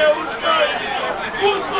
девушка, вкусно!